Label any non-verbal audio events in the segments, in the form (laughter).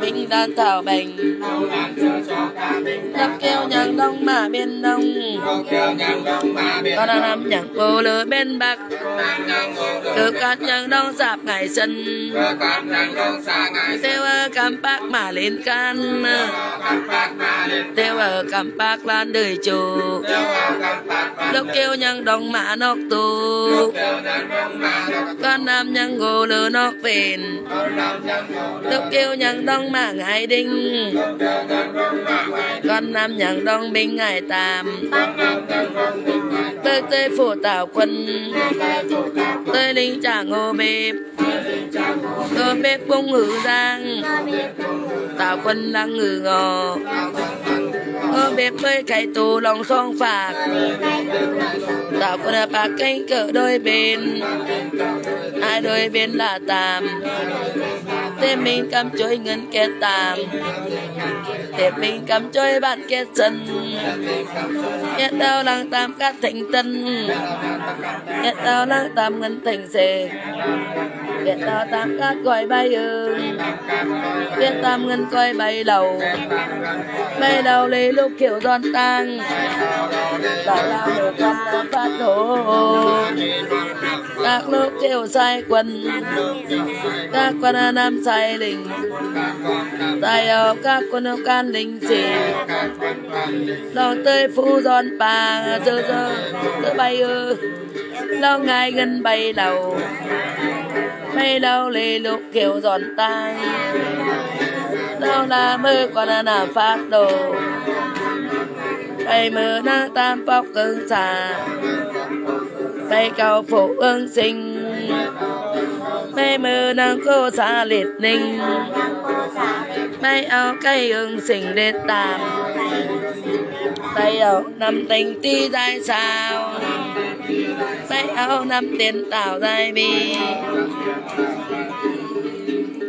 Bình đàn thảo bình. Đắp kêu nhạc đông mà bên đông. Con năm nhạc vô lửa bên bắc. Cứ cát nhạc đông sạp ngày sân Tiêu ở cầm bác mà lên can. Tiêu ở cầm bác lan đời chùa. Lúc kêu nhân đồng mã nóc tù. Con nam nhân gồ lửa nóc phền Lúc kêu nhân đồng mã ngày đinh. Con nam nhân đồng binh ngày tàm. Tới tê phủ tảo quân. Tới linh trả ngô bếp. Ngô bếp bung hử giang. Tảo quân đang ngử ngò ngô bếp với cái tù lòng song phạt. Tạo quân là bạc canh cỡ đôi bên. Hai đôi bên là tạm, thế mình cầm chối ngân kết tạm, thế mình cầm chối bạn kết chân kết đau lăng tam các thành tân. Kết đau lăng tam ngân thành dề kết đau tam cát gọi bay ư. Kết tam ngân coi bay đầu bay đầu lấy lúc kiểu giòn tang bảo lao được con phát đổ các lúc kiểu sai quân. Các quân nam sai linh. Tại ở các con can linh chỉ lo tới phu giòn bà dơ dơ bay ư. Lo ngay gần bay đầu mấy đầu lì lục kiểu giòn tay đâu là mơ còn là phát đồ. Bay mơ na tam bóc cứng xà tay cao phổ ương sinh bay mơ na khô xa liệt ninh. Bay áo cây ương sinh liệt tàm tay áo năm tình ti dài sao tay áo năm tiền tạo dài bi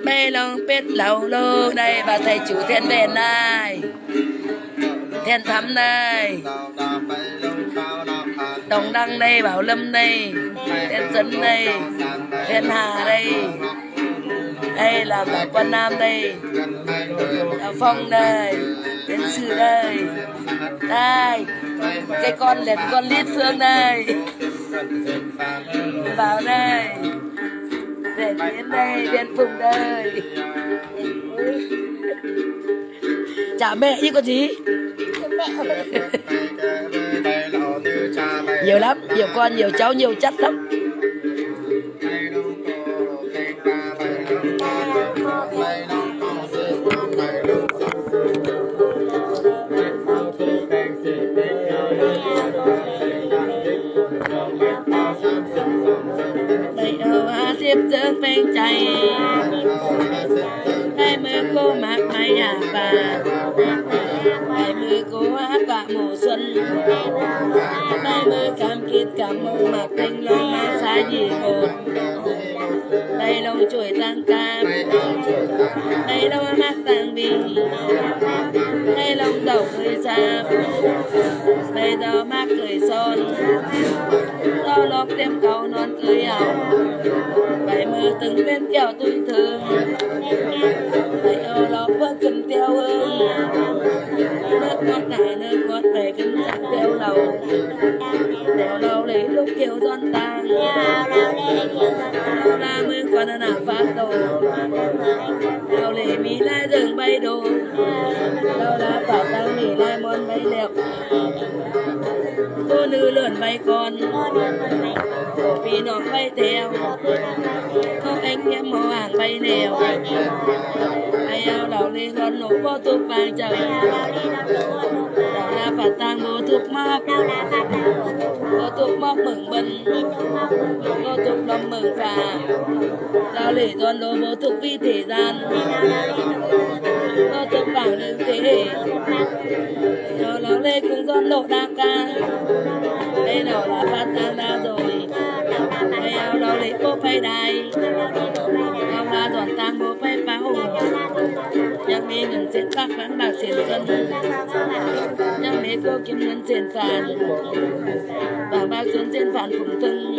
bay lòng biết lâu lô đây và thầy chủ thiên về này thiên thắm đây. Đồng đăng đây, bảo lâm đây. Thiên dẫn đây. Thiên hà đây. Đây là bà quan nam đây. Là phong đây. Thiên sư đây. Đây. Cái con liền con lít phương đây. Vào đây. Để đến đây đến phùng đây chào mẹ chứ có gì. (laughs) Nhiều lắm nhiều con nhiều cháu nhiều chất lắm đầu á tiếp chạy hai mươi cô mặc mày à bà. Hai mươi cô hát quả mùa xuân. Hai mươi cam kết cảm mong mặc thanh long mang xa gì một đây lông chuỗi tăng cam đây đâu mắt tăng bì. Đây lông đầu cười sam đây đó mắt cười son bao lọc đêm cầu non cười ảo. Bảy mơ từng bên kéo tôi thường. Đây ở lọc vẫn cần theo ương nước ngọt này nước ngọt này kinh chẳng theo lầu. Theo lầu lấy lúc kêu giòn tàng lâu la mưa còn là phát đồ. Đâu lấy mi lai rừng bay đồ. Lâu la bảo tăng mi lai môn bay đẹp lẹp cô nữ lượn bay con cô phi nó bay theo cô anh em màu hàng bay nèo ai ao đầu lên con nụ vô tục vàng trời đó là phải tăng vô tục mọc vô tục mọc mừng bình vô tục lòng mừng phà lao lễ toàn đồ vô tục vi thể gian vô tục vàng lưu thế đó là lê cũng con độ đa ca đây nào là phát tăng tang phải đại, dai Long la đoàn tang bo phải pa hồ Yang mi ngân diện tắc vẫn bảo diện dân Yang mi cô kim ngân diện phản. Bảo bao dân diện phản phùng tưng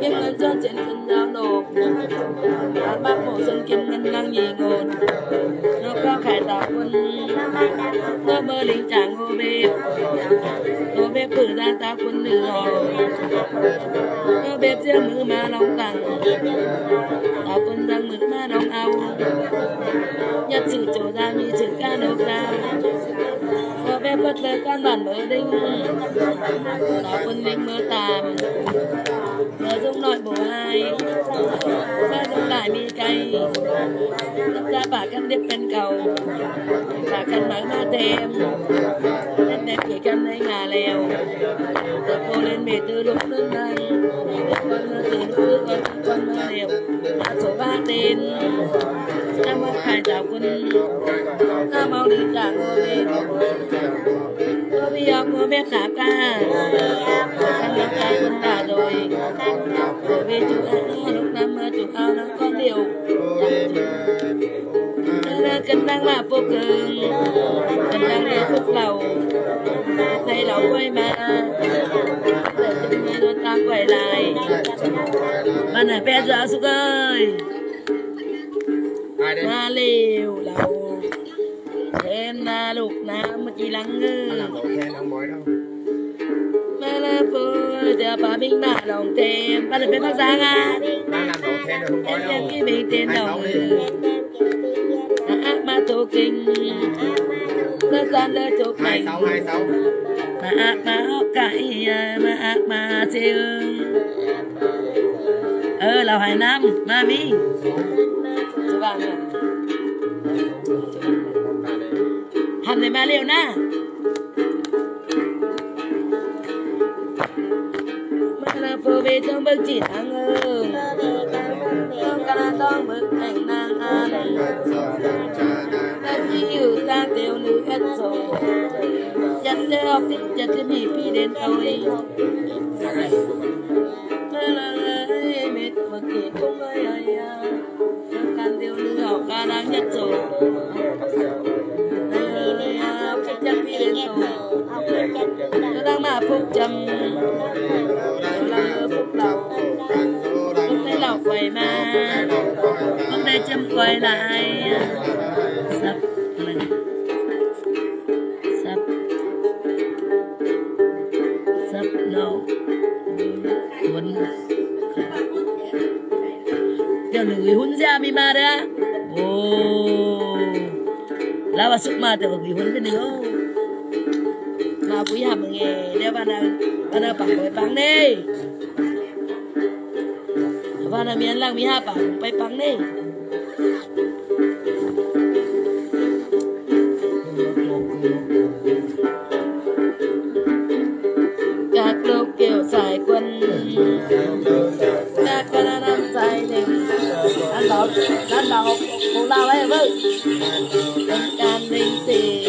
Kim ngân dân diện phản nào nổ đã bắt bộ dân kim ngân năng nhị ngôn nó cao khải tạo quân nó mơ linh trạng ngô bếp ngô bếp cử ra ta quân nữ hồi ngô bếp giữa mưa mà lòng cẳng ta quân rằng mưa mà lòng ao nhất sự chỗ ra như sự ca nước ra ngô bếp bất lời quan bản mơ đinh ta quân linh mơ tàm nội dung nội bộ hai ว่าลูหลานดีใจรับจ้าปากกันเด็กเป็นเก่าปากกันหมักมาเต็มเล่นแบบเกี่ยกันในงานแล้วตะโพเล่นเบตือลุกเรื่องนั้นวันมาตื่นรื้วันวันมาเร็วมาโสบ้าเต็น con mơ Khai Quân Nam mau Đi Trả Ngô Bê Ngô Bê Ông Ngô Bê Ca Căn Ngô Quân Tả rồi Ngô Bê Chủ Á Lúc Nam Mơ Chủ Ao Nó có điều Cân Đăng là vô cường Cân Đăng là phúc lầu Thầy lẩu quay mà Để chúng ta quay lại Bạn này bé ra súc ơi ta liều lầu. Thêm lục na, nam chi lăng ngư? Làm tội thêm ông bội đâu mà là phụ Giờ bà mình mà lòng thêm Bà là bên bác giang à? Đang làm đồng thêm được không có đâu. Em mình tên đồng Đã ác ma thô kinh. Lớp gian lớp chốt mình 26, 26 Mà ác ma hóc cãi à, Mà ác ma chê ương. Ờ, Lào Hải Nam, Mami Chú vào nè. Hầm này ma liều na. phô vi tương bức chỉ thắng ưng tương ca tông bức thành nàng an tất nhi hiểu ra tiểu nữ hết rồi dân thế học thích chật thêm nhị phi đến thôi. Lơ lơ lơ mệt mà kể không ơi ơi à. tương can tiểu nữ học ca đang nhất rồi Hãy subscribe cho kênh Ghiền Mì Gõ Để không bỏ lỡ những video hấp dẫn lẩu hôm nay lẩu quầy mà hôm nay châm quầy lại, sắp sập sắp, sắp sập lẩu huấn theo lưỡi huấn ra mi mà đó ô lá bà xúc mà từ lưỡi huấn cái nữa mà quý hàm nghề đeo bà nào bà nào bảo với bạn đi bana mian lang mi ha pa pai pang ne các lúc kêu giải quân các cái năm xài này ăn đọc anh đọc cô lao ấy vâng can linh thì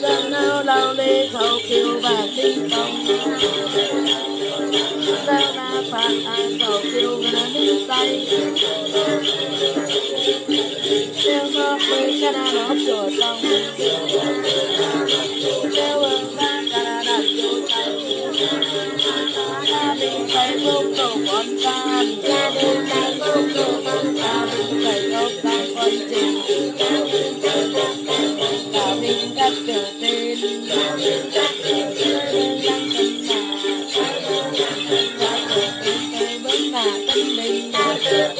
dân nào lao lê khẩu kêu và tinh phong sao na phạt ai cầu kêu và linh tay theo nó với cái nào nó sửa xong theo ơn ba cái nào đặt chỗ tay ta đình phải vô cầu con ta, ta đình phải vô cầu con phải vô cầu con trình cả mình cắt trở tên đang thân Thank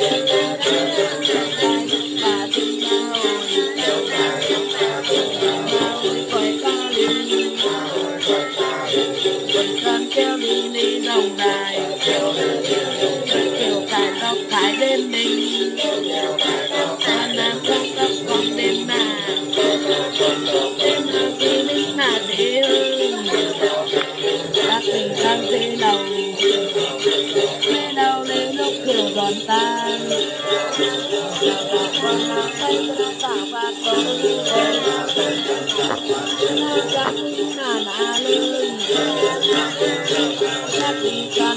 you. Chắc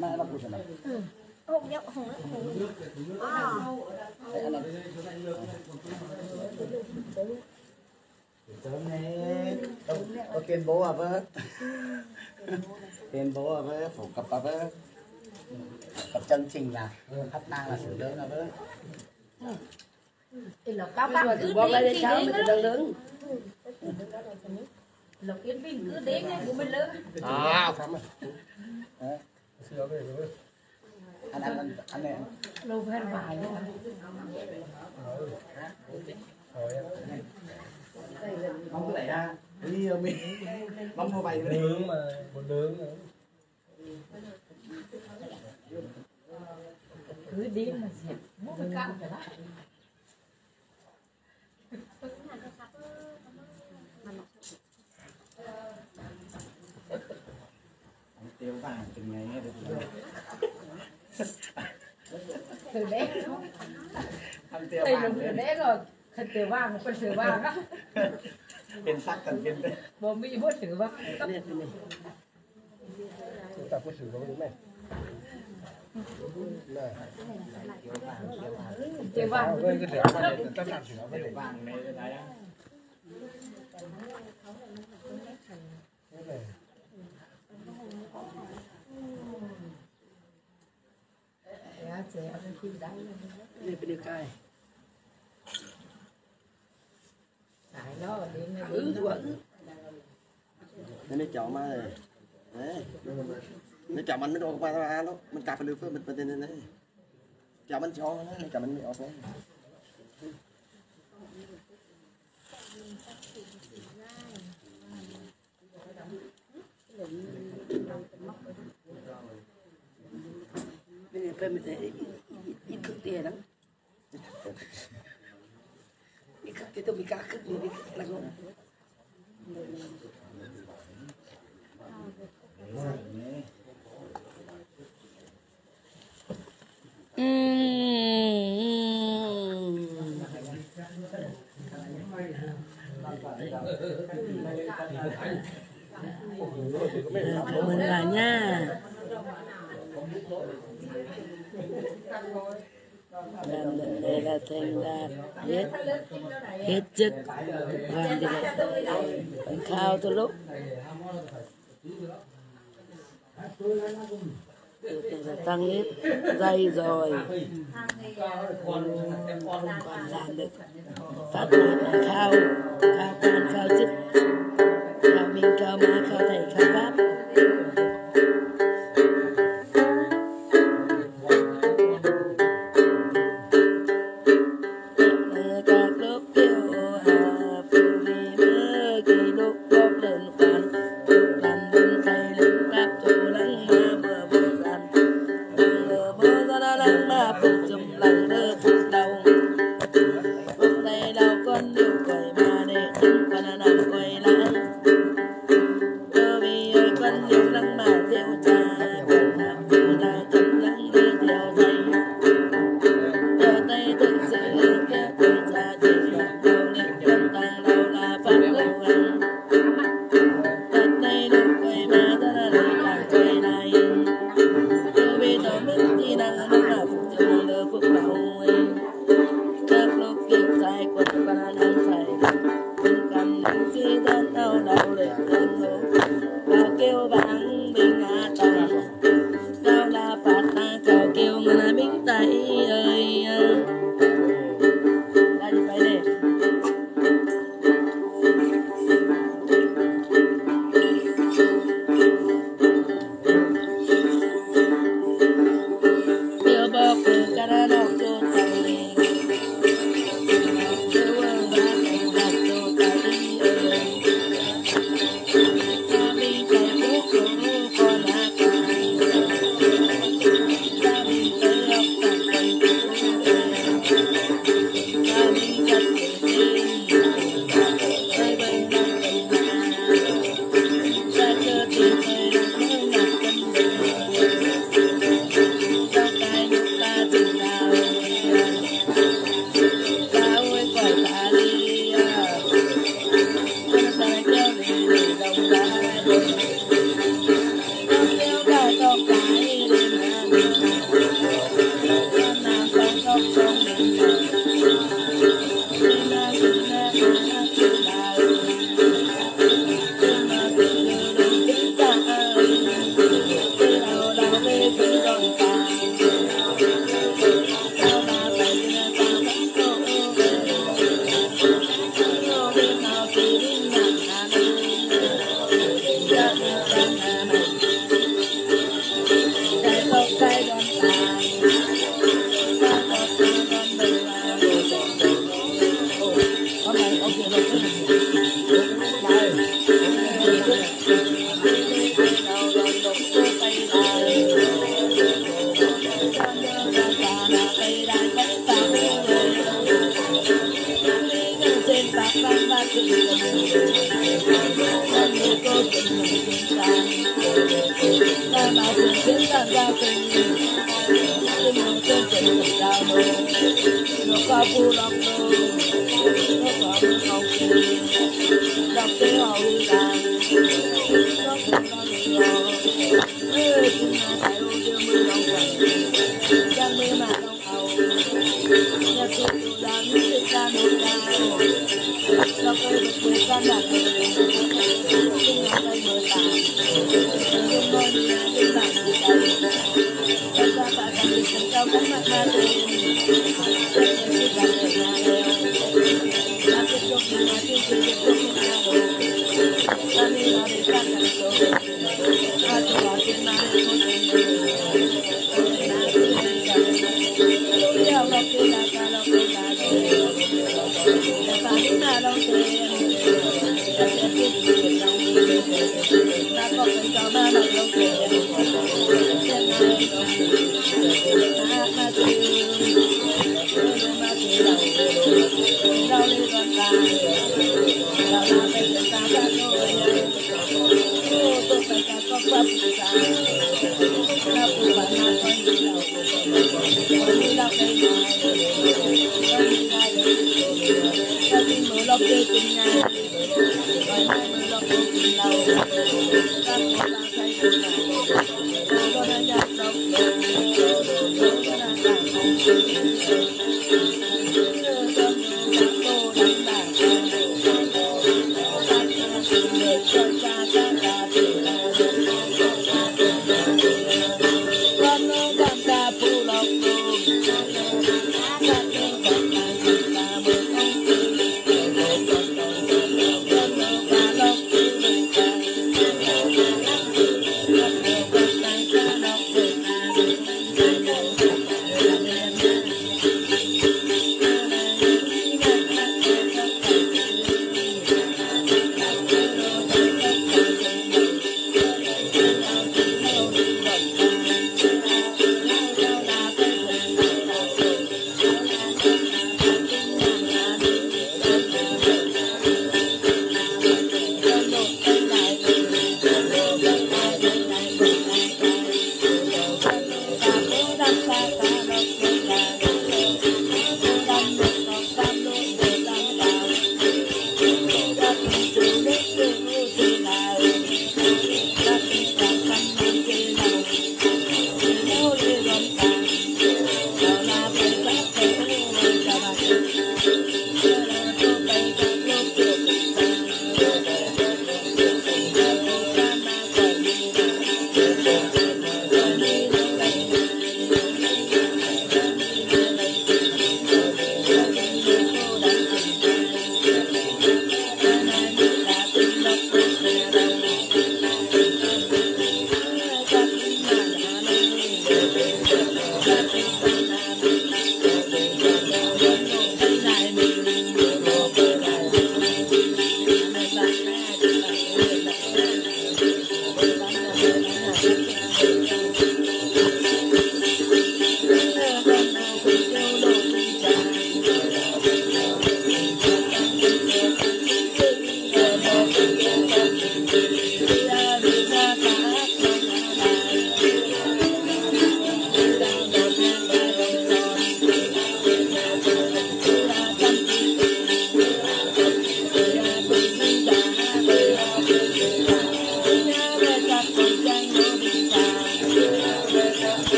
Mana nak putih nak? Không nhậu, không nhậu, không nhậu. À, sớm này có tuyên bố à vợ (laughs) tuyên bố à vợ phổ cập à vợ cập chân trình là hát nang là xử lớn à vợ Các Bây bạn giờ cứ đến sáng đến đó. Lộc Yên Bình cứ đến ngay của mình lớn. À, anh anh anh anh này Lâu hơn vài nữa. mong cái này ra đi mình mua vậy nướng mà, một nướng nữa. Cứ đến mà dẹp. Mua cái cam cả đó. Tiêu vàng từng ngày nghe được Từ đấy. ăn tiêu vàng từ đấy rồi. Thật từ vàng, một con từ vàng á. tiền sắc cần tiền đấy Bố Mỹ bố từ vàng. Nè, cái này. Chúng ta có sử dụng cái này. Này, Từ vàng. với cái rửa mà này, tất cả sử dụng cái này. vàng này là Cái này. Khi. Đây bên được ai Tại nó đến nó Ừ, đến. nên nó chọn mà đấy nó chọn mình mới đâu qua ra nó mình cà phải được với mình mình tên này chọn mình cho nó chọn mình ọt đấy pe mi cực i kuk te nang i kuk te to mi ka kuk ni lang ngom Cảm ơn bà nha làm định đề là thành ra hết hết chức làm gì vậy khao tôi lúc tăng hết dây rồi còn làm được phát triển khao khao quan khao chức khao minh khao ma khao thầy khao pháp ay, ay.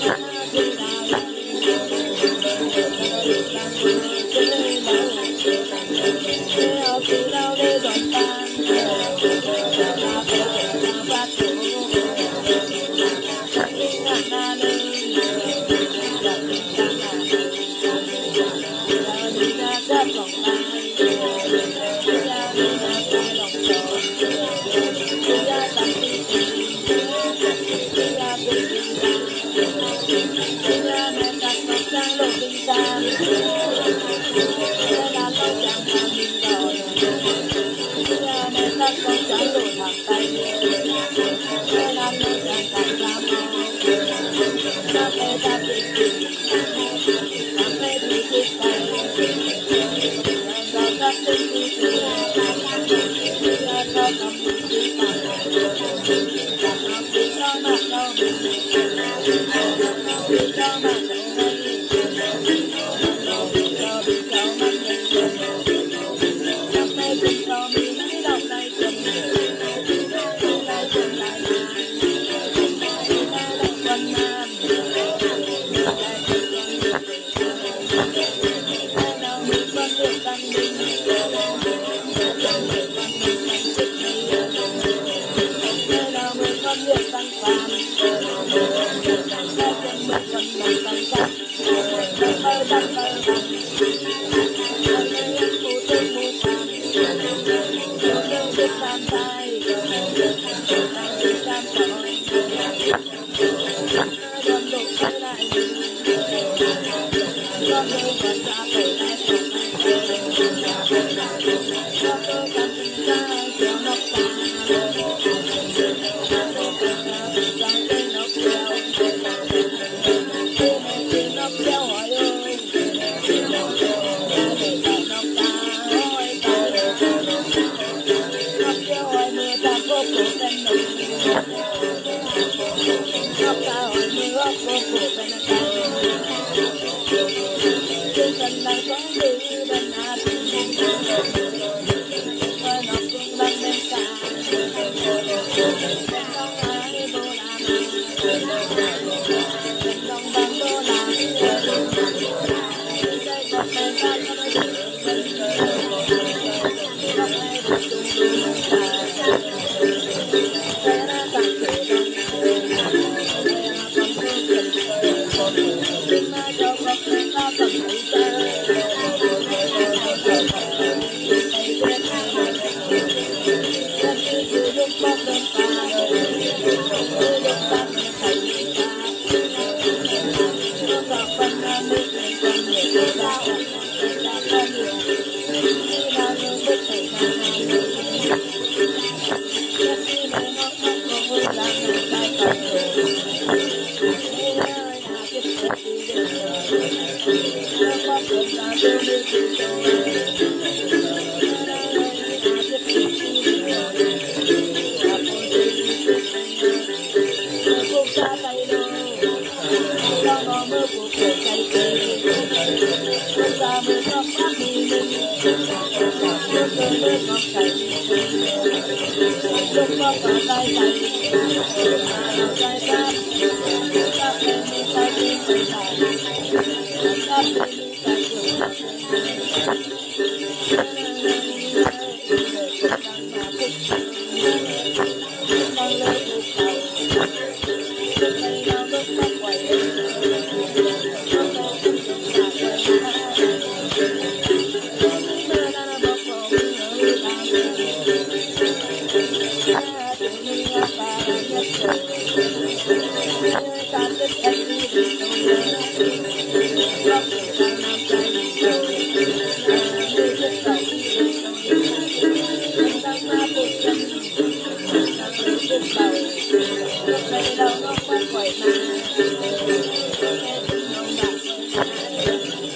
Thank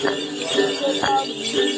Thank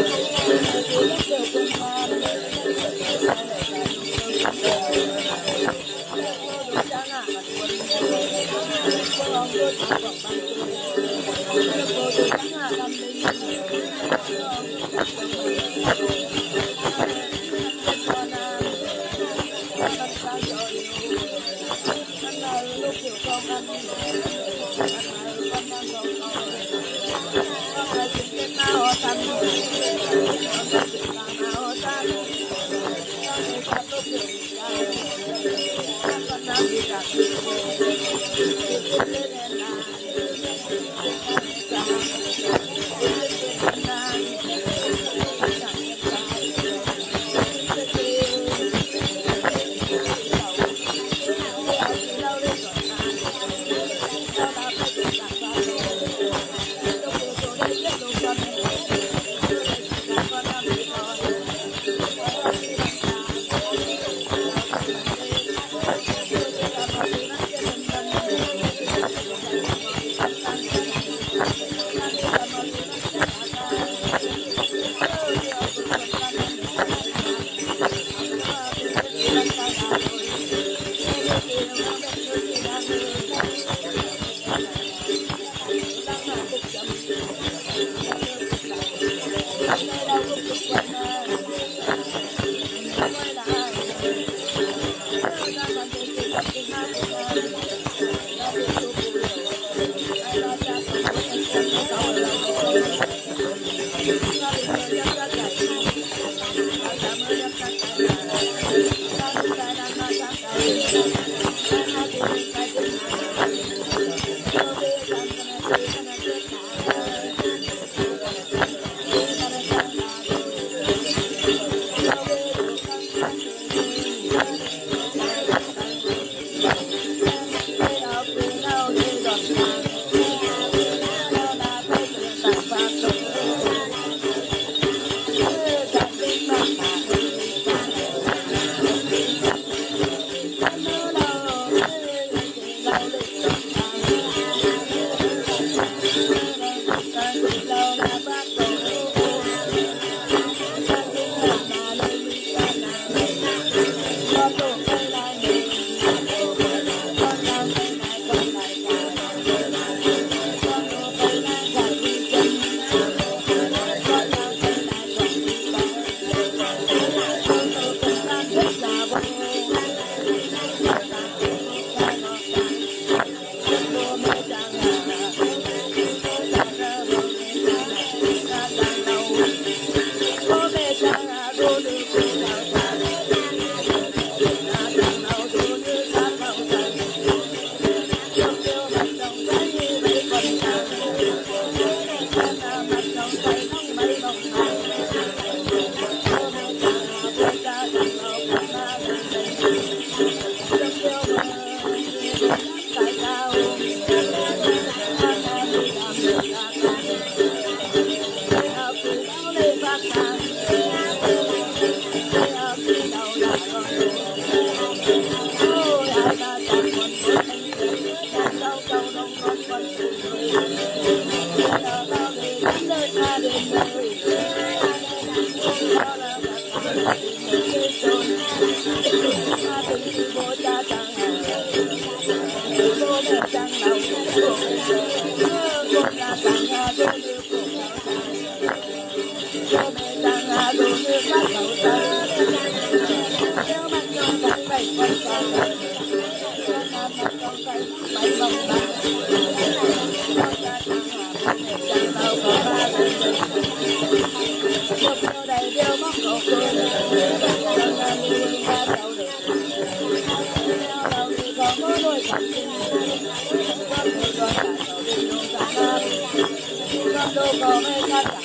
Hãy subscribe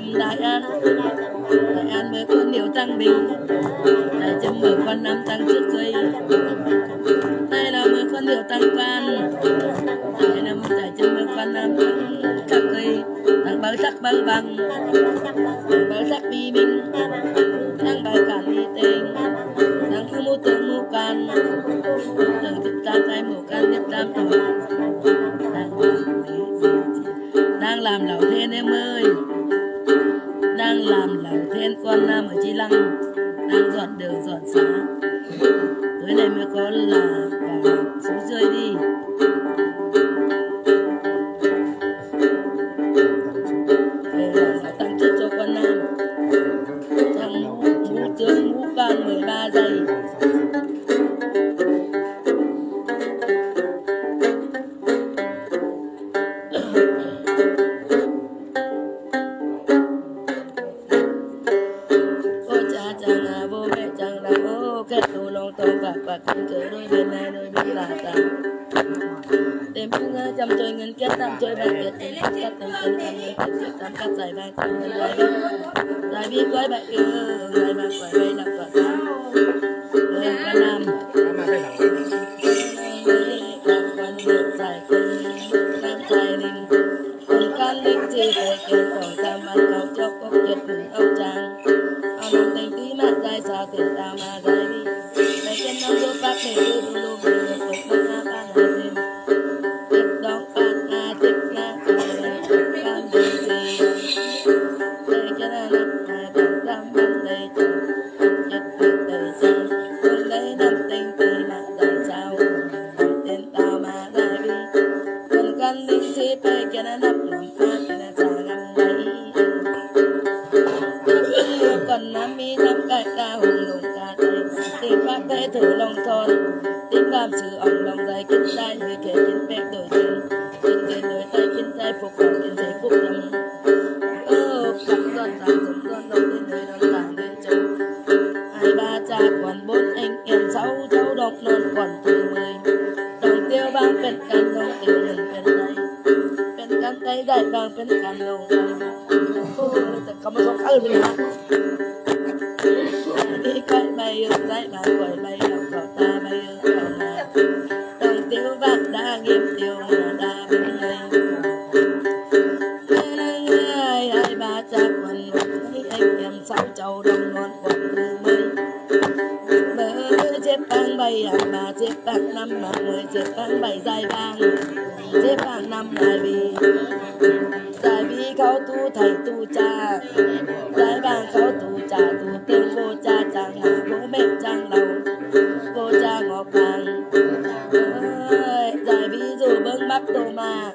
chấm à. lại an lại an mới có nhiều tăng bình. Lại chấm mở quan năm tăng trước cây đây là mới có nhiều tăng quan. Đây là mới tại chấm mở quan năm tăng các cây. Tăng bao sắc bao bằng. Tăng bao sắc bi minh. Tăng bao cản bi tình. Tăng khu mu tương mu can tăng chấm tam hai mu can nhất tam tổ tăng làm lẩu giòn xá tới đây mới có là Nanti dah bang pendekan dong. Kamu sok kali ni ha. Đi quay bay yêu tay mà quay bay lòng cỏ bay yêu cỏ ta. Tiêu bạc đã nghiêm tiêu mà đã năm ba mươi xếp tháng bảy dài vàng, xếp hàng năm dài vì dài vì khâu tu thầy tu cha, dài vàng khâu tu cha, tu tiếng vô cha, chàng là vô mẹ chàng đầu, vô cha ngọc vàng dài vì dù bưng mắt đồ mà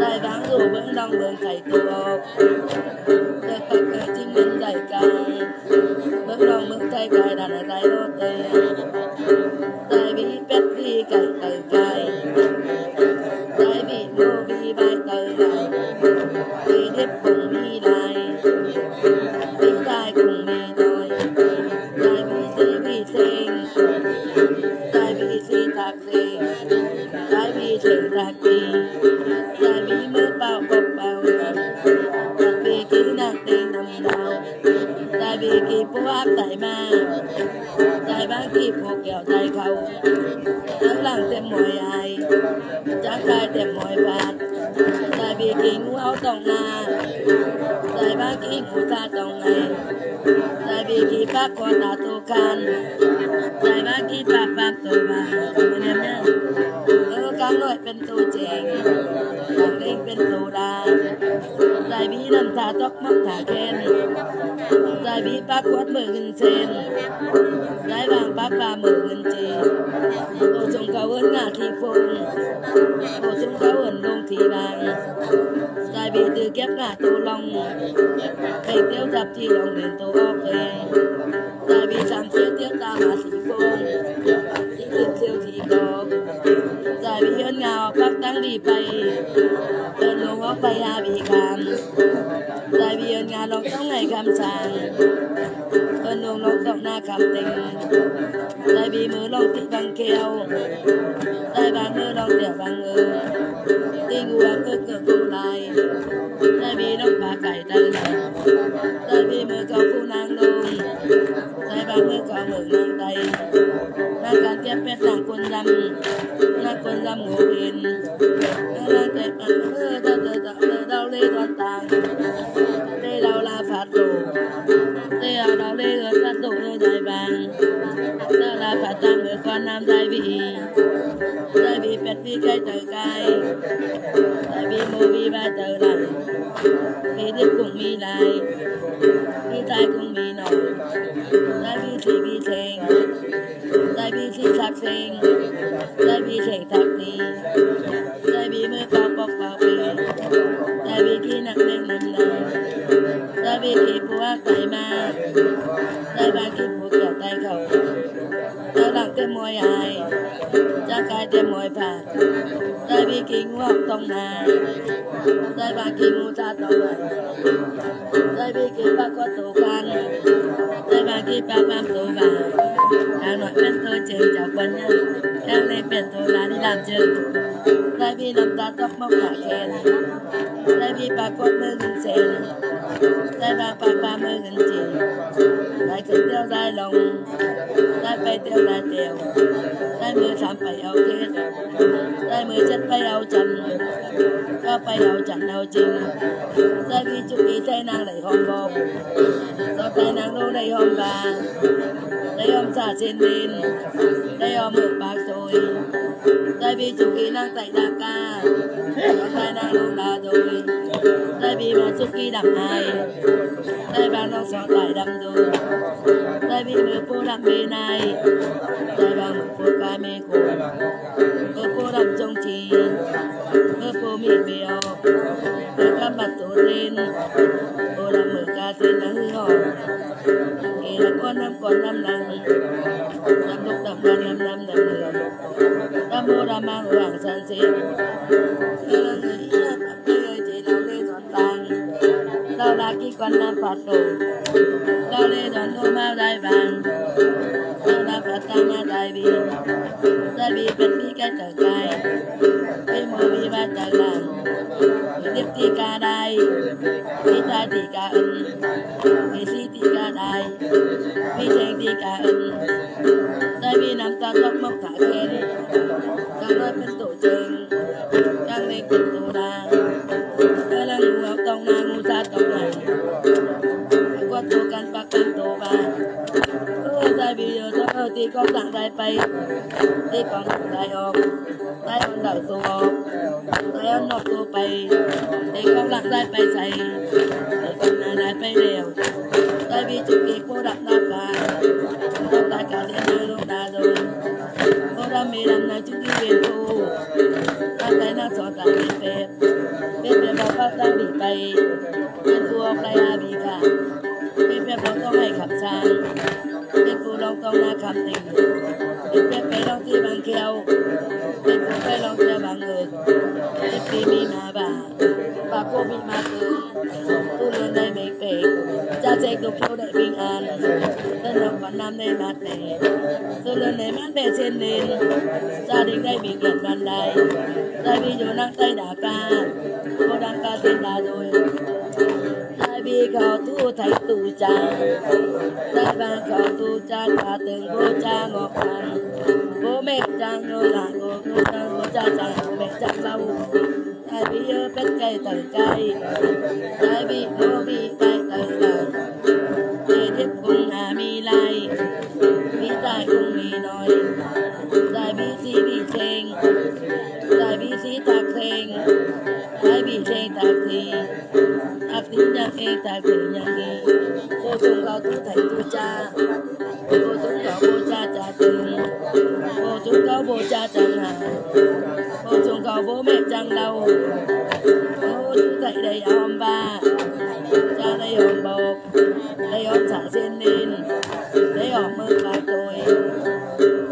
dài vàng dù bưng đông bưng thầy tu được phật cờ chim ngân dài cao chính minh dạy cài bưng đông bưng thầy cài đàn ở tay đô tê đại vì pet vì cài cài cài đại mọi ai Chắc cai thêm mọi phạt Tại vì kỳ ngũ áo tổng na Tại bác kỳ ngũ ta tổng này Tại vì kỳ bác có ta tô can Tại bác kỳ bác bác tô bà Cảm ơn em nhé Ơ cám nội bên tô chèn Cảm linh bên tô đà Tại vì nằm thả tóc mắc thả khen. Tại vì bác quát mười nghìn sen. Tại vàng bác bà mười nghìn chì Tổ chúng cao ơn ngả thì phùng Tổ chúng cao ơn đông thì vàng. Tại vì từ kép ngả tô long. Bạch tiêu dập thị đồng đến tô ốc kề Tại vì chẳng chia tiếc ta mà chỉ phùng Thị tìm siêu thị có giải vì hơn ngào các tăng đi bay Đơn lông ốc bay hà bị khám giải vì hơn ngào lòng trong ngày khám sàng Đơn lông lòng động na khám tình giải vì mưa lòng thị bằng keo giải bà mưa lòng đẻo bằng ngơ Tình ngùa cơ cơ cô lại giải vì nó bà cải tay giải vì mưa cầu khu nàng lông Tại ba mưa có mưa nàng tay Na cả tiếp pet nàng quân dâm Na quân dâm ngủ yên Na la tệ ẩn hơ ta tự tạo Tự đau lê toàn tàng Lê đau là phạt đồ ở đó đau lê gần tổ đồ nơi đại vàng. Tớ là phạt tăng người con nam giai vị. Giai vị bẹt vi cây tờ cai Giai vị mô vi ba tờ lại Vì điệp cũng mi lại. Vì tai cũng mi nổi. Giai vị thị vi thèn Giai vị thị thạc thèn Giai vị thèn thạc đi Giai vị mới bọc bọc bọc bì. Giai vị khi nặng đen nằm nằm Giai vị bị phú ác tay ma. Giai bà kỳ phú kẹo tay khẩu Giai lặng cái môi ai? Cha cai cái môi phạt Giai bị kinh ngũ tông này Giai bà kinh ngũ ta tông này Giai bị kinh bà có tổ can. Giai bà kinh bà bám tổ bà. Đang nói bên tôi chơi chào quân nhân Đang lên bên tôi là đi làm chừng Giai bị nằm ta tóc móc cả khen. Giai bị bà có mơ gần sen Giai bà bà bà mơ gần chỉ Giai cứ tiêu dài lòng. Giai bay tiêu là tiêu tay mưa sắm phải áo kết tay mưa chất phải áo chân ta phải áo chân áo trình Giai khi chụp ý tay nàng lại hòm bọc Giai tay nàng đô đầy hòm bà. Đây hòm xả trên bên. Đây hòm một bạc rồi tại vì chụp ý nàng tại đà ca Giai tay nàng đô đà rồi tại vì mà chụp ý đầm hai, tại bà nó xóa tại đầm rồi tại vì mưa phố đầm bên này, tại bà mưa phố ca mê cổ mưa phố đầm trong trì mưa phố mì bèo mưa cam bạc tổ tên Ô là mưa ca tên là hư hò Kỳ là con năm con năm nắng Năm lúc đầm năm năm năm 南无南无往生西无南，一人一人一人一人当，到那机关那法度，到那人都没在办。Đầm đường Đầm mô đầm mang hoàng san xếp Cơ là người ý là tạm tươi ơi chỉ đau lê toàn tàng Đau là khi con năm phạt đồ Đau lê toàn thô mau đai vàng Đau là phạt tăng ma đại bi Đại bi bên khi cái tờ cài Khi mô vi ba tờ làng Khi tiếp thi ca đai Khi ta thì ca ân Khi si thì ca đai Khi chênh thì ca ân Đại bi nắm ta tóc móc thả khen Càng nói bên tổ trường Càng lên bên tổ đà Cơ là ngủ áo tông na ngủ ra tông này Qua tổ căn bạc căn tổ bà Ôi đại bi giờ tóc ở thì có tặng đại bay đi còn đại học đại on đầu tu học đại on nộp tu bay đi con lạc đại bay say đi con là đại bay đều đại vì chủ kỳ cô đặt đáp cả con đại cả thiên đưa lúc đa rồi cô đã mê làm này chủ kỳ về cô ta thấy nó cho ta bị phép phép phép bảo các ta bị bay bên tu học đại à bị cả มีเพื่อนร้องต้องให้ขับช้างมีปูร้องต้องหน้าคำติง em sẽ phải lo cho bằng kêu. Em cũng phải lo cho bằng người. Em khi mi mà bà. Bà cô bị mà cứ tu luôn đây mình về cha sẽ cùng theo đại bình an. Tân lòng vẫn nam đây mà tệ tu luôn đây mát về trên nền. Gia đình đây bình yên đoàn đại, tại vì dù năng tay đã ca cô đang ca tên đã rồi. Vì có tu thầy tu cha. Ta vàng có tu cha cả từng vô cha ngọc hoàng bố mẹ cha ngô là cô cô cha cô cha cha bố mẹ cha lâu tại vì ở bên cây tờ cây tại vì bố bị cây tờ tờ để tiếp cùng hà mi lai vì tại cùng mi nói tại vì si bị chen tại vì si tạc chen tại vì chen tạc thì tạc thì nhạc khi tạc thì nhạc khi cô chung cao tu thầy tu cha. Cô chung cao bố cha cha từng cô chung cao bố cha chẳng hà cô chung cao bố mẹ chẳng lâu cô tu thầy đầy om ba. Cha đây om bột. Đây om xả xin nên đây om mơ ba tôi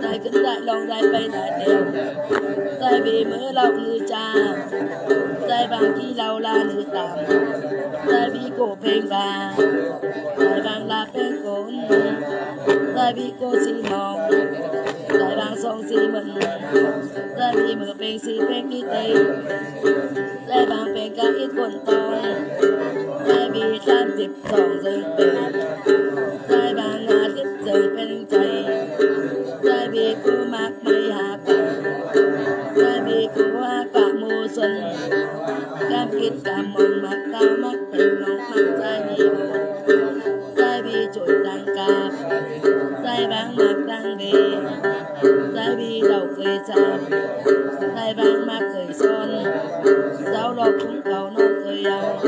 đại kính đại lòng đại bay đại đều tại vì mơ lâu như cha tại bằng khi lâu là nữ tạm. Tại vì cổ phèn và tại bằng là phèn cốn. Tại vì cô xì hồng, tại bằng song xì mình. Tại vì mơ phèn xì phèn đi tây. Tại bằng phèn cả ít quần tông tại vì tam tiếp song rơi phèn. Cam kết cam mong thay bán mặc tăng đi, tại bi đầu cười chạm thay bán mặc cười son. Giáo lộc cũng cầu nó cười giàu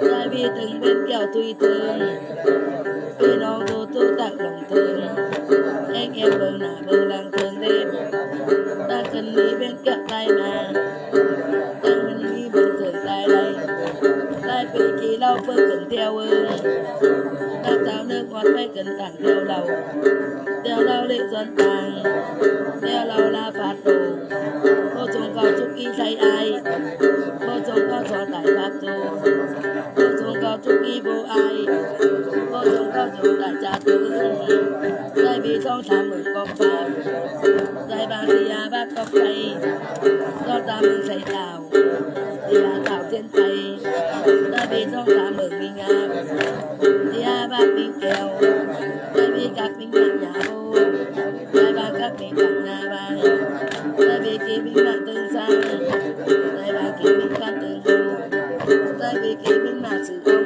tại bi từng bên kẹo tùy thương. Khi nó vô tu tạc lòng thương. Anh em bờ nà bờ làng thương đêm ta cần đi bên kéo tay mà ta cần đi bên thường tay đây lâu bơ cần theo ư ta tao nước ngọt phải cần tặng theo đầu. Theo đầu lệ dân tàng. Theo đầu là phạt đồ cô chúng có chúc y say ai? Cô chúng có cho tại pháp đồ cô chúng có chúc y vô ai? Cô chúng có chúc đại cha tướng tại vì thông tham mừng công pháp tại bà thì à bác có cây do ta mình xây tạo, thì là tạo trên tay. Ta vì do thảm mở mình à thì à ba mình kéo ta vì các mình làm nhà vô. Tại bà các mình làm nhà vàng ta vì khi mình làm tương sang. Ta ba khi mình làm tương vô tại vì khi mình làm sự ông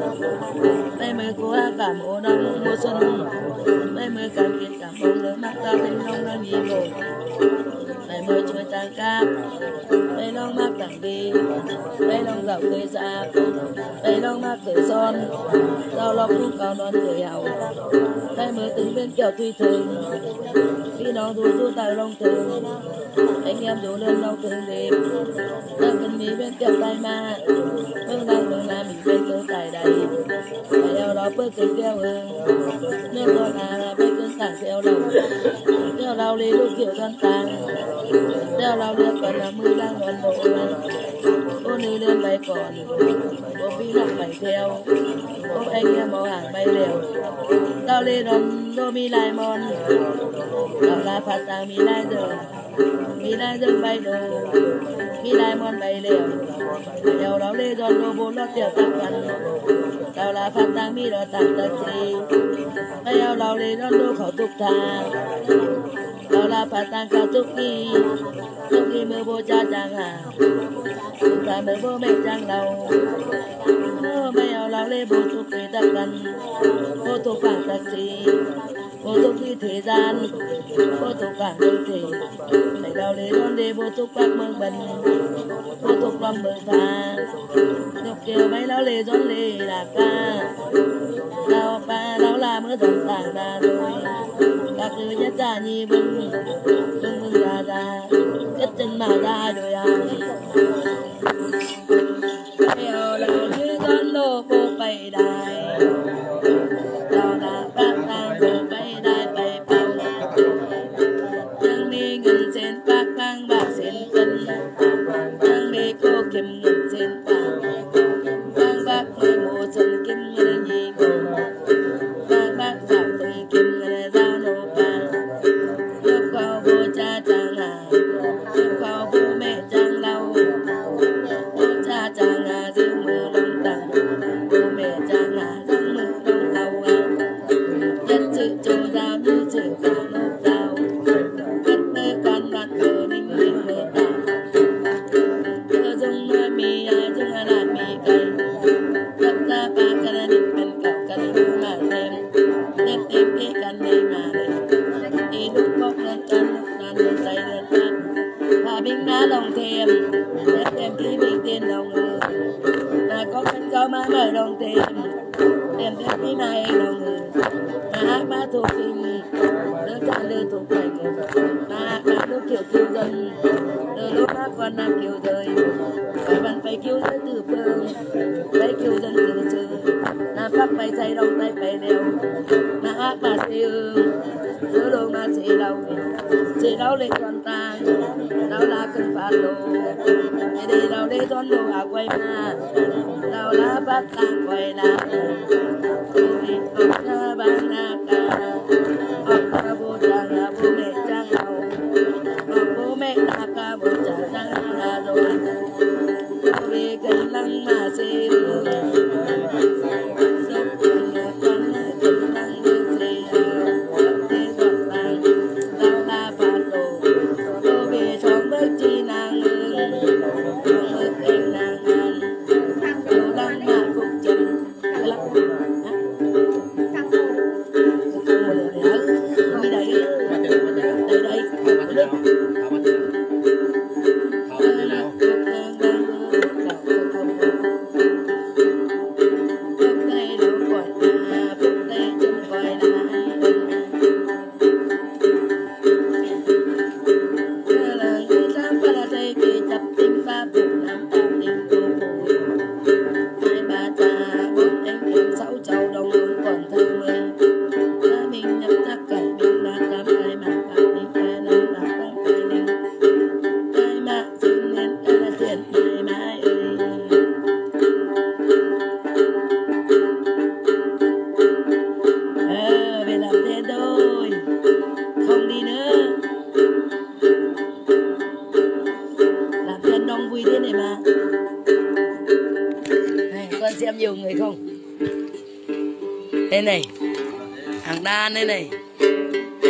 hạ mưa tay mơ cô cảm ô đông mùa xuân. Tay mưa cảm kiệt cảm bông lớn mắt ta thành long đang nhị ngộ tay mưa trôi tăng cáp tay long mắt đẳng đi tay long dạo cây ra tay long mắt cười son. Dao lòng cũng cao non tuổi hậu tay mưa từng bên kiểu tùy thường khi nó thu thu tài long thường anh em đủ lên long thường đêm đang cần mi bên kiểu tay ma hương đang hương là mình bên cơ tài đầy phải eo đó bước cứ kêu hương nếu còn à là bên cơn tảng xeo đầu đeo lao lý lúc kiểu con tàng đeo lao liếc còn là mưa đang còn โอ้นี่เลื่อนไปก่อนโอ้พี่น้องไปเที่ยวโอ้ไอเงี้ยมอห่างไปเร็วเกาเลีนอนโดมีลายมอนเกาลาพัดตางมีลายเดินมีลายเดินไปดูมีลายมอนไปเร็วเดี๋ยวเราเล่ดอนโดโบนเราเตี่ยวตักกันเกาลาพัดตางมีเราตักตะซีไม่เอาเราเล่ดอนโดเขาทุกทาง bay đồ mi lại mòn bay lèo lèo lao lý đón đô bố lót tiểu tắc văn tao là phát tàng mi đó tạc tật gì lèo lao lý đón đô khẩu tục thà tao là phát tàng cao tục đi tục đi mơ bố cha chẳng hà chúng ta mơ bố mẹ chẳng đầu mơ mẹ ao lao lê bố tục đi tắc văn bố tục phản tật gì vô tục đi thế gian, vô tục phản đôi thể. Thầy lao lê đón đê, vô tục bác mơ bần vô tục lòng bờ pha tục kiều mấy lão lê đón lê là ca. Lao ba lão la mơ dần tàng đà rồi các cứ nhất ra nhi bưng bưng bưng ra ra. Chất chân mà ra rồi à Hãy subscribe cho kênh Ghiền Mì Gõ Để không bỏ lỡ những video hấp dẫn ไม่ยเราเลยนะฮะมาถูกจริงเราจะเดินถูกไปกันนะมาลูกเกี่ยวคิวจนเดินลูกมากกว่านำเกี่ยวเลยไปมันไปคิวจนตื่นเพิงไปคิวจนถือเจอนะพักไปใจเรงไปไปเร็วนะฮะมาเสืง đồ ba xì đâu. Xì đâu lên con ta đâu là cần phạt đồ. Để đi đâu để đón đồ à quay mà đâu là bắt ta quay là Ôi, ôi, na ba na cả học na bố cha là bố mẹ cha ngầu. Học bố mẹ na cả bố cha cha là rồi. Vì cái lăng mà xì hương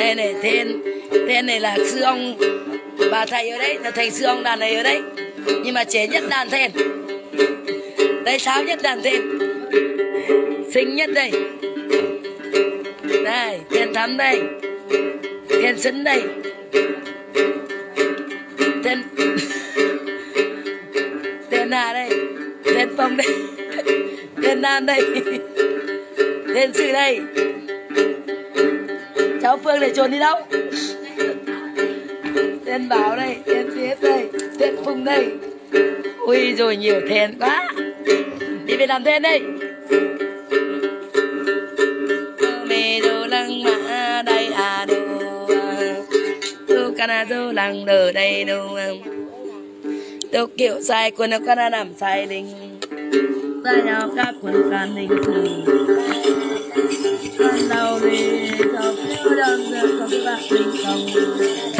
đây này tên tên này là sư ông bà thầy ở đấy, là thầy sư ông đàn này ở đấy. Nhưng mà trẻ nhất đàn then đây sáo nhất đàn then xinh nhất đây. Đây tên thắm đây. Tên sấn đây. Tên tên hà đây. Tên phong đây. (laughs) Tên nan đây. (laughs) Tên sư đây cháu phương này trốn đi đâu? Tên bảo đây, tên phía đây, tên phùng đây. Ui rồi, nhiều thèn quá. Đi về làm thèn đây. Mê đồ lăng mã đây à đồ tu cana tu lăng đờ đây đô. Tô kiểu sai quân nó cana làm sai đình ta nhau các quân can linh con đau đi cho phiếu đơn được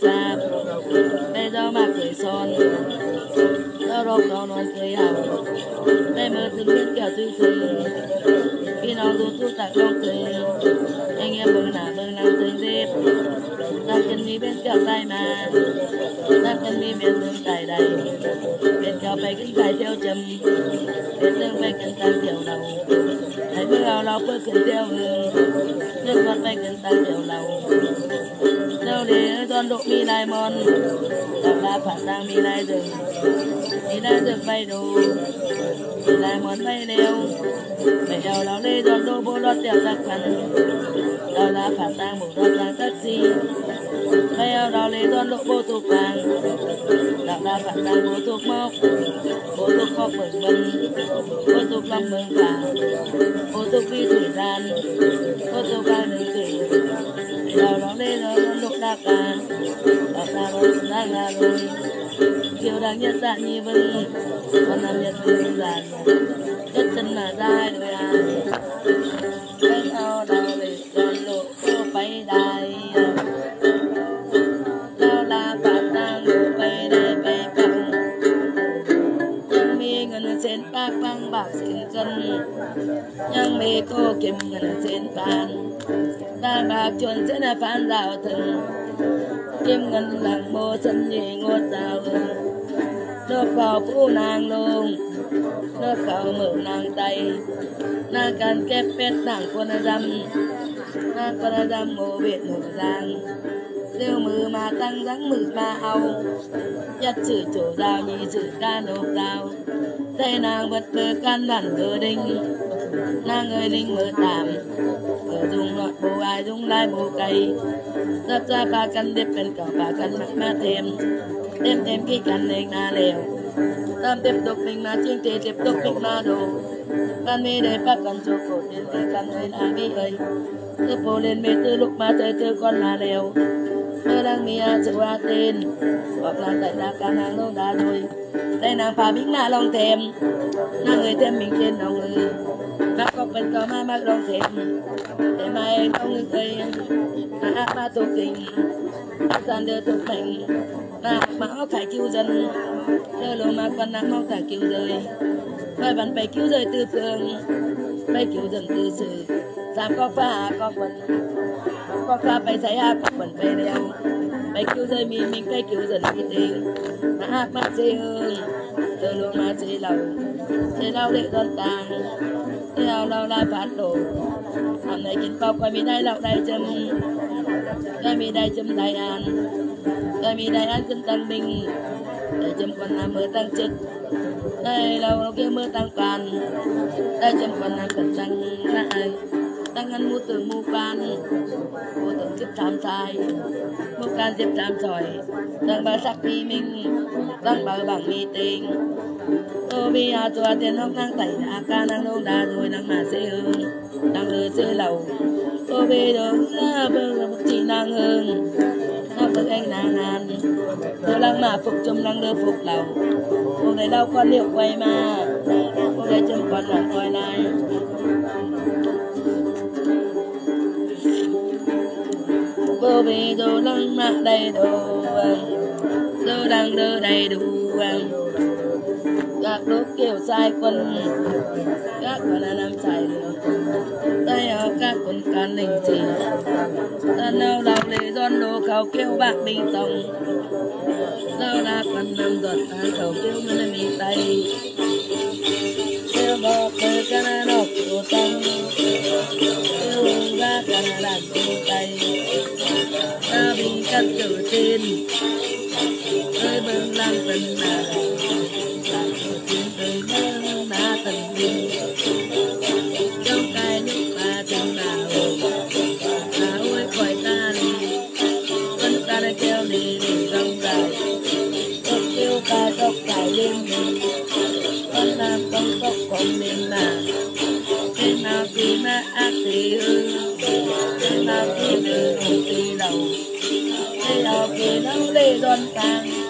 giáp Bên gió mà cười son Tao rộp có non cười hào Bên mơ từng biết kẻo tư tư Khi nó dù thu tạc không cười Anh em bừng nả bừng nắng tình dịp Ta cần đi bên kẻo tay mà Ta cần đi bên đường tài đầy Bên kẻo bay kính tài theo chấm Bên đường bay kính tài theo đầu Hãy bước ao lọc bước cười theo hương con độ mi lai mon làm la phản đang mi lai rừng mi lai rừng bay đồ mi lai mon bay leo mày đầu đó lê đòn đô bô lót tiểu giặc phản đó là phản đang một đòn đang tất gì mày đầu đó lê đòn độ bô tục vàng. Làm la phản đang bô tục mốc bô tục khóc mừng mừng. Bô tục lòng mừng vàng. Bô tục vi thủy gian bô tục vàng raka raka bun raka bun chiều đang nhớ dạ như bưng còn nằm nhớ tư giàn đất chân là dài rồi à cái ao đào để con lộ cô bay đài lao la bạc đang lộ bay đài bay bằng nhưng mi ngân trên bạc băng bạc trên chân nhưng mi cô kiếm ngân trên bàn ta bạc chuẩn sẽ là phan rào thừng kim ngân lặng mô sân nhị ngô rào nước vào phú nàng luôn nước vào mở nàng tay. Na cần kép pet nàng quân dâm na quân dâm ngô biệt ngô giang rêu mừ mà tăng rắn mực mà ao nhất sự chủ rào nhị sự ca nộp rào tây nàng bật bờ can bản cơ đinh là người linh mười tám ở dùng nội bù, ai dùng lai bù cây sắp ra ba căn điệp bên cỏ, ba căn mặt ma thêm. Thêm thêm khi căn lên na lèo. Tam tiếp tục mình mà chiên trì tiếp tục mình mà đồ căn mi để bắt căn chỗ cổ đến khi căn người là mi ơi cứ bố lên mê từ lúc mà tới từ con là lèo. Tôi đang mi a sự a tên. Hoặc là tại đa cả nàng lâu đã rồi đây nàng phá bích na lòng thèm. Nàng người thêm mình trên đồng người bác có bên có mai mắc lòng thèm để mà em không ngừng cây à ma tổ kinh tình gian đưa tục mình hát mà họ phải cứu dân. Đưa lô mà con nắng họ phải cứu rơi phải bắn phải cứu rơi từ phương. Phải cứu dân từ sự. Giảm có pha à có quần. Có pha phải xảy ra à có quần phải đeo. Phải cứu rơi mình mình phải cứu dân như tình. Mà hát mà dễ hơn. Đưa lô mà dễ lâu dễ lâu để dân tàng dễ lâu lâu phát đồ. Hôm nay kính bao quay mi đây lọc đây châm đây mi đây châm đại an. Đây mi đây an chân tăng bình. Đây châm còn nam mưa tăng chức đây, lâu lâu kia mưa tăng can đây châm còn nam cần tăng lại. Tăng ăn mua từ mua can mua từ chức tham sai mua can diệp tham sỏi tăng bà sắc đi mình tăng bà bằng mi tình tô bi a tua tiền hong thang tẩy a ca năng nô đà rồi năng mà sẽ hương năng lừa sẽ lầu tô bi đó là bức chỉ năng hương năng bơ anh nàng hàn tôi lăng mà phục chung năng đưa phục lầu hôm nay đâu con liệu quay mà hôm nay chân con là coi lại cô bi đồ lăng mà đầy đồ đồ đang đưa đầy đủ các lúc kiểu sai quân các con là nam sai tay áo các quân can đình chỉ. Ta nào đào lệ don đồ khẩu kêu bạc bình tổng sao là quân nam giọt ta khẩu kêu mình là mình tay. Kêu bò cơ ca na nọc cổ tăng kêu ra ca na đàn kêu tay. Ta bình cắt trở trên. Ơi bưng lang tình nào nó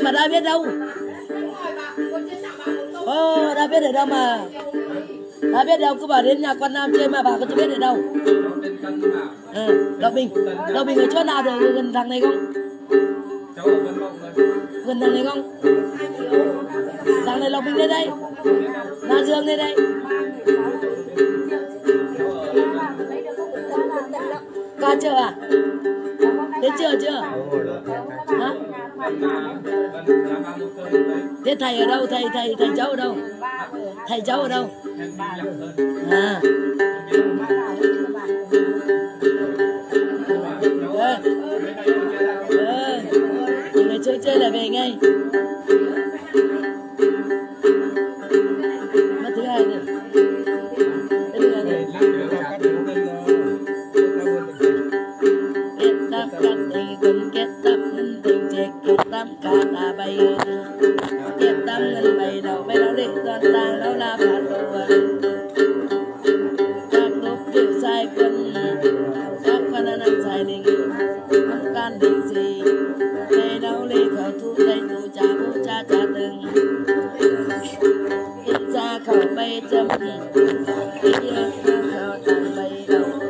nhưng mà đã biết đâu. Ờ đã biết ở đâu mà. Đã biết đâu, cứ bảo đến nhà quan Nam chơi mà bà có chưa biết ở đâu. Ờ, Lộc Bình Lộc Bình ở chỗ nào được gần thằng này không? Thế thầy ở đâu? Thầy thầy thầy cháu ở đâu? Thầy cháu ở đâu? À. Ngày chơi chơi là về ngay. Mất thứ hai này. Cái thứ hai này. Kết tắp cắt thì cùng จุดตามกาตาใบยืนเก็บตามเงินใบเดาไม่เราเล่นตอนต่างเราลาผ่านตัวจากลบจิบชายคนจากคนนั้นชายหนึ่งทำการดึงสีใม่เราเล่เขาทุกใจตูจ่าผู้จ่าจ่าตึงอิจฉาเขาไปจำผิดเยอเขาตามใบเดา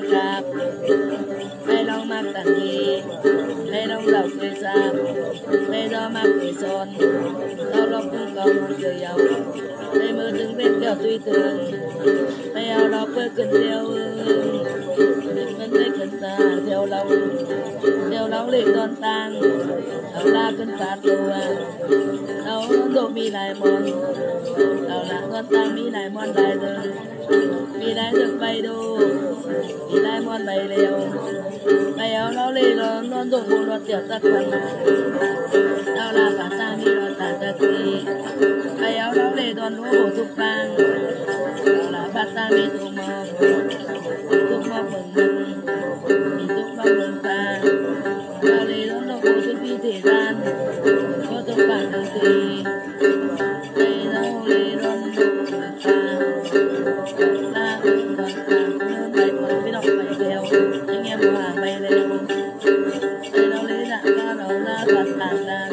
mưa chuỗi tăng cạp Bay long mặc tặng gì Bay long đầu cười xa Bay do mặc quê son Đau lòng cung cầu một cười giàu Bay mưa đứng bên kéo tuy tường Bay áo đó quê cần tiêu, Đừng ngân lấy cần ta theo lòng Theo lòng lệ con tang Đau la cần phạt đồ à Đau độ mi lại mòn Đau là con tang mi lại mòn lại rồi Mi lại được bay đô Mi lại mòn bay lèo. Bay áo nó lê nó nó độ bộ luật tiểu tắc phần Đau là phạt ta mi luật tả tật kỳ Bay áo nó lê đoàn hô bổ thục vang Đau là phạt ta mi thù mong Thục mong mừng mừng Thục mong mừng ta Đau lê nó độ bộ thục vi thể gian. Có thục bản đường thì. Đây đau lê nó biết đọc bay theo Anh em hòa bay lên Đây đau lấy dạ ca đó ra phạt tàn ra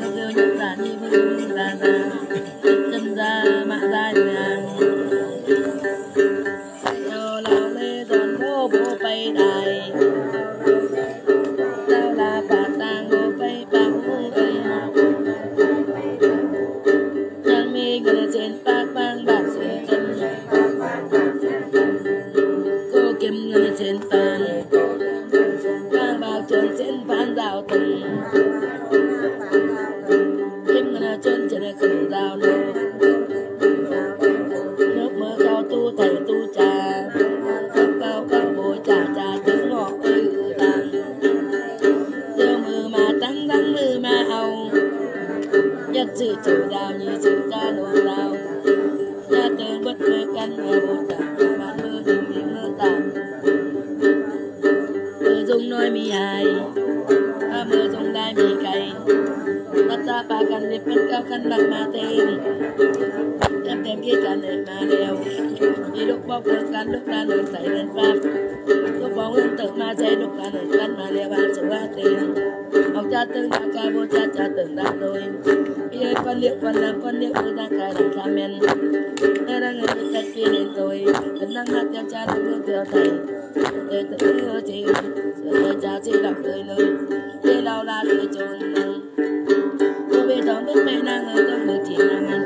Nó kêu nhất giả như vương ra ra Chân ra mạ ra nhà ta ba căn đi phân ma tên em thêm khi căn để mà đeo đi lúc bóc đơn căn lúc ra nổi xảy lên pháp lúc bóng lên tự ma chạy lúc ra nổi căn mà đeo bạn sự tiền. Học cha từng đã ca cha cha từng đã đôi. Bây con liệu con làm con liệu tôi đang cài đặt tham men. Tôi đang ngồi cách kia đến tôi vẫn đang hát theo cha đang bước theo thầy. Tôi tự hứa chị rồi cha chỉ đọc tới nơi tôi lao la tôi trốn đón biết mẹ nàng ở trong được chỉ nàng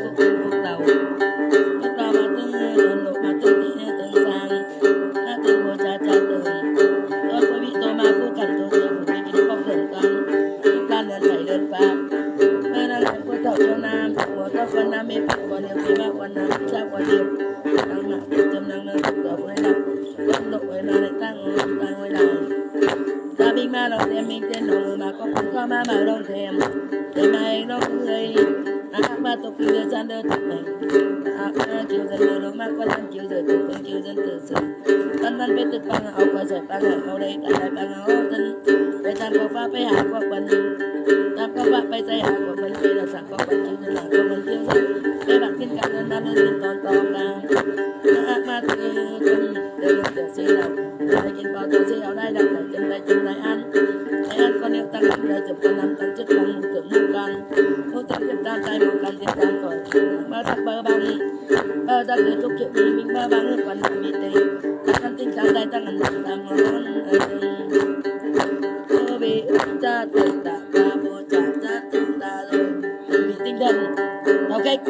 ai này nó cũng gây ác mà tục đưa ra đưa tục này à mà chiều dân đưa đồ mà có làm chiều giờ tục con chiều dân tự sự tân tân biết tự bằng hậu có giải bằng hậu đây, tại lại bằng hậu tân về tam có pháp phải hạ qua quần Nam các bạn bay dây hàng của mình đây là sản có quần chiều dân là của mình chiều dân Các bạn tin cảm ơn đang lên tin toàn toàn là bạn mà tự cần đều được tự xây lòng lại kinh bao tự xây ở đây đặt lại chân tay chân tay ăn Hãy ăn con yêu tăng lên đây chụp con năm tăng chất bằng một tưởng một con một tưởng kiểm tan tay một con tiếp tan rồi bơ tắc bơ băng bơ ra cứ chúc chuyện mình mình bơ bằng còn làm gì thì tăng tin tăng đây tăng ăn tăng tăng ngon cơ bị cha tự ta chúng ta chúng ta rồi bị tinh thần đau kích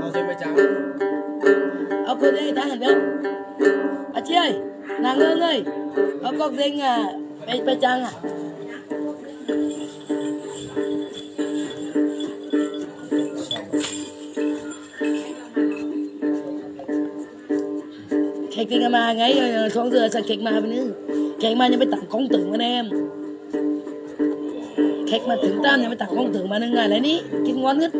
màu xanh và trắng ông cô dây ta hẳn không à chị ơi nàng ngơ ngơi ông cô dây à bay bay trắng à khách tiền mà ngay xuống giờ sao khách mà bên nữa khách mà nhưng bị tặng công tử anh em khách mà tưởng tam nhưng phải tặng công tử mà nâng ngày này ní kinh ngon nhất.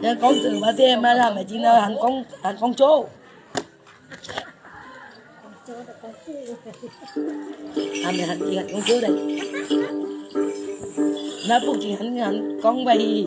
Nên con tử mà tiền mà làm phải chính là hắn con hắn con chỗ hắn thì hắn chỉ hắn con chỗ đây. Nó cũng chỉ hắn hắn con bay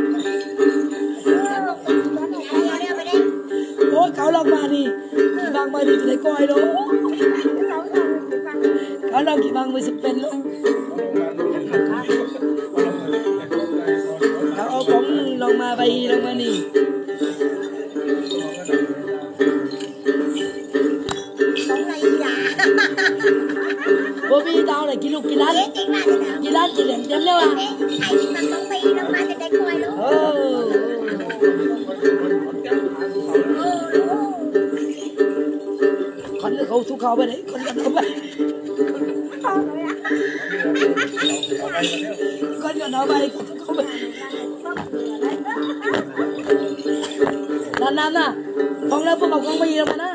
nó không con bay đâu mà na xếp bao nhiêu hàng bảy hàng ba đâu con các con điệu con làm mày à bộ dám cái cả uống đồ cả tay à năng ơi ai ba cha con bốn anh em sáu cháu đầu luôn คนเขาทุกเขาไปไหนคนเขาไปคนเขาไปเขาไปนั่นนั่นน่ะของเราพวกเราคงไม่ยีแล้วนะ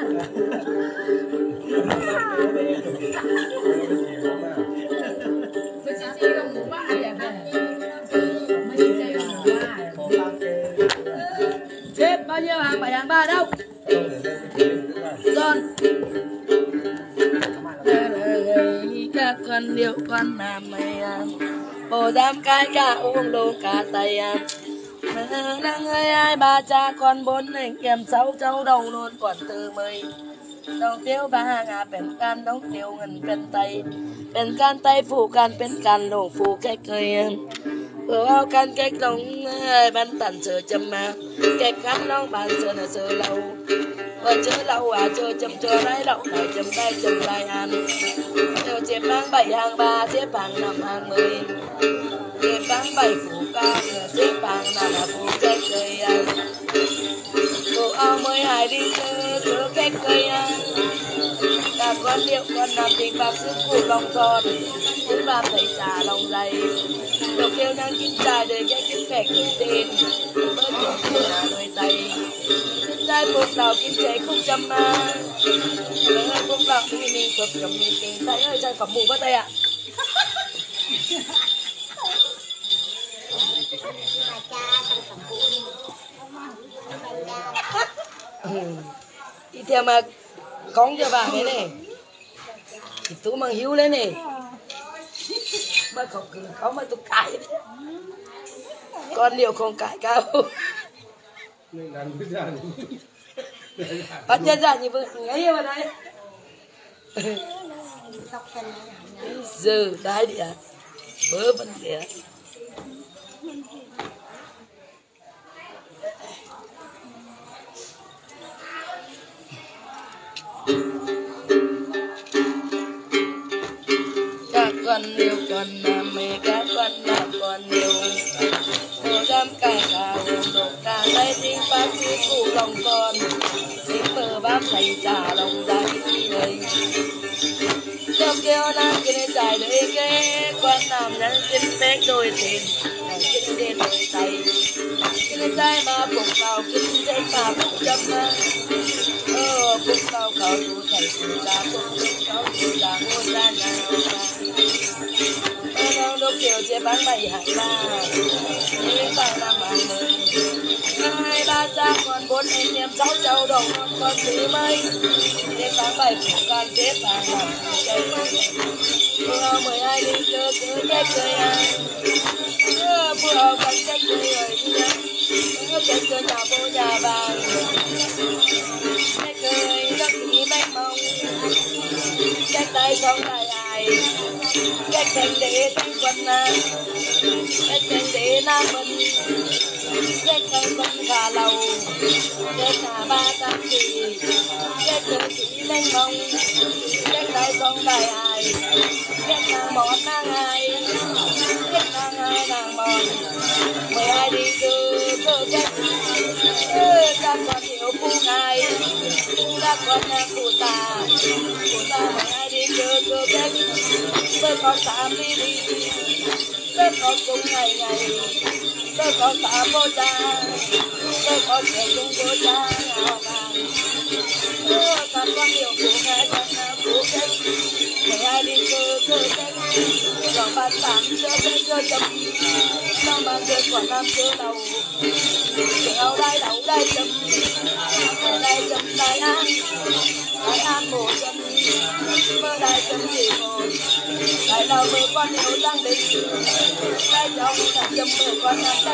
bao nhiêu hàng? Bảy đàn ba đâu? Giòn các con liệu con làm mày à, bồ giam cai cả uống đồ cả tay à. đang ơi ai, ba cha con bốn anh em sáu cháu đầu luôn còn từ mười đồng tiêu ba hàng à bên can đóng tiêu ngần bên tay. Bên can tay, phủ can, bên can đổ phủ cái cười vừa can cách lòng ban tàn sự châm mà kẹt khát long ban sự là sự lâu và chơi lâu à chơi chấm chơi nay đậu này chấm tay chấm tay ăn theo chép mang bảy hàng ba, xếp hàng năm hàng mười. Chép mang bảy phủ cam xếp hàng năm là phủ cách cây ăn phủ ao mới hai đi tư cứ cách cây ăn ta con liệu con làm tình bạc sức cụ lòng tròn cứ ba thầy xả lòng dày. Đầu kêu đang chín tài đời cái chính kẻ cười tên mới tưởng là người tây tay một đào kim chế không chăm lớn hơn cũng đào thì mình cực chấm mình tình tay ơi trai phẩm mù bắt tay ạ. Đi theo mà con cho bà cái này. Thì tôi mang hiếu lên này. Mà không cứ có mà tôi cãi. Con liệu không cãi cao bắt chân ra như vậy ngay vào đây giờ đại địa bớ vấn địa các con yêu con mẹ, các con là con yêu tay tiếng bác sĩ phụ lòng con tiếng mơ bác thành trả lòng ra dài người trong kêu nam kia nên dài đời ghé quan nam nhân xin phép đôi tiền nàng xin đến đôi tay. Kia nên dài mà phục vào kinh dễ mà phục châm mà. Ờ phục vào khảo thủ thầy phụ ra phục phục khảo thủ ra ngôn ra nhà Hãy subscribe cho kênh Ghiền Mì Gõ Để không bỏ lỡ những video hấp dẫn ba cha con bốn anh em cháu cháu đồng con thứ mấy. Đến tháng bảy cùng can chết và làm chơi mưa mười hai đi chơi cứ chết chơi ai mưa mưa con chết chơi người đi nhá chết chơi nhà bố nhà bà, chết chơi giấc thì mênh mông. Chết tay không lại ai. Chết thành để thanh quân nam chết thành để nam mình chết cây quân gà lầu chết cả ba trăm kỳ chết chơi chỉ mênh mông chết đại không đại ai chết nàng mọt nàng ai chết nàng ai nàng mọt mười ai đi từ cơ chết ta còn hiểu phu ngài ta còn nàng cụ ta cụ ta mười ai đi từ cơ chết tôi có tám đi đi tôi có chung ngày ngày. Tôi có cả vô cha tôi có thể chung vô cha ngào ngàn ta còn hiểu phu mẹ, con là cụ cách mẹ ai đi cơ cơ cách rồi bạn tạm cho cái cơ chấm sao mà chưa quả năm chưa đầu? Kéo đai đầu đai chấm. Đai chấm đai an. Đai an bổ chấm. Mơ đai chấm chỉ một đai đầu mơ con hiểu đang đến? Đai chồng đai chấm mơ con đang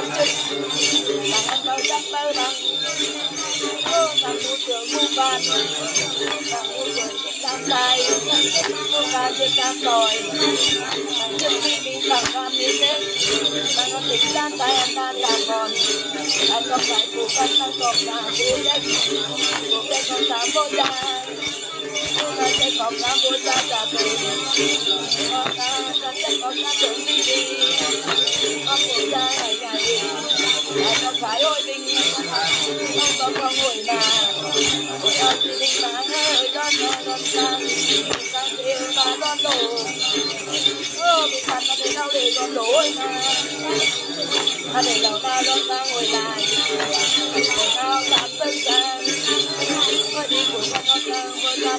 ăn bao chắc bao bằng ô thằng mua trường mua bàn thằng mua trường đang tay mua bàn trên đang đòi thằng chân đi đi thằng con đi thế thằng con tay ăn đang làm còn anh con phải phụ cân đang còn cả phụ đấy phụ đấy con tám vô cha nó sẽ còn cả vô cha trả từ con ta ta sẽ còn cả từ đi đi con phụ cha ngày ngày anh con phải ôi tình không có con ngồi mà ôi ơi tình mà ơi con con con ta ta tiêu ta con đồ ơ bị phạt nó để đâu để con đổ mà ta để đầu ta con ta ngồi lại để tao tạm tân trang có đi của con con ta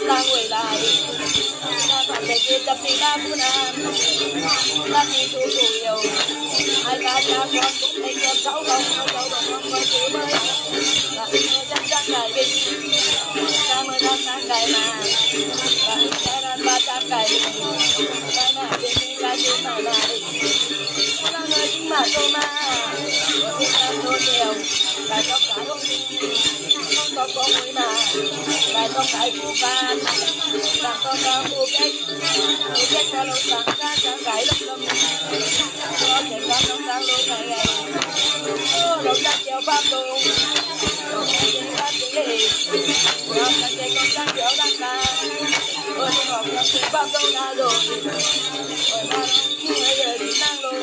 nay ngồi lại ta phải để kia tập đi ta muốn ta đi thu đủ yêu hai ba cha con cũng thấy con cháu không con cháu đồng không có chữ mới ta chắc chắc cài đi ta mới đang đang cài mà ta ta đang ba cha cài đi ta mà đi đi ra đi mà ta ngồi chính mà tôi mà ta tôi nhiều ta cho cả hôm không có con người mà ta có cái phú ban ta có cái phú cách phú cách cho lâu sáng ra sáng cái lúc lâm có thể có lâu sáng lâu ngày pháp tu phát lệ Ngọc là cái con sáng kiểu đăng ca Ôi ngọc là cái pháp tu na rồi Ôi mà người giờ đi năng rồi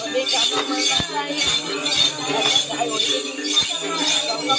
Ôi, đi ôi đi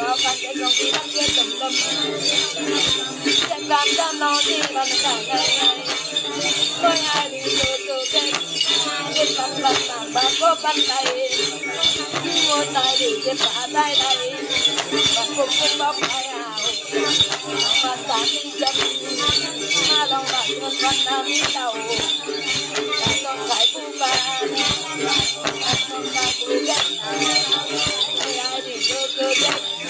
chẳng à Vào cắn cái lòng cũng đăng chết tầm tâm Chẳng làm cho nó đi bằng cả ngày ngày Tôi ai đi cơ cơ kết Kết bắn bắn bắn bắn có bắn tay Ngồi tay đi kết bả tay đây Bắn cùng kết bóc tay hào Bắn tán kinh chấm Mà lòng bắn con bắn đi đầu Đã con cái phu bàn Đã con cái phu kết ai đi cơ cơ kết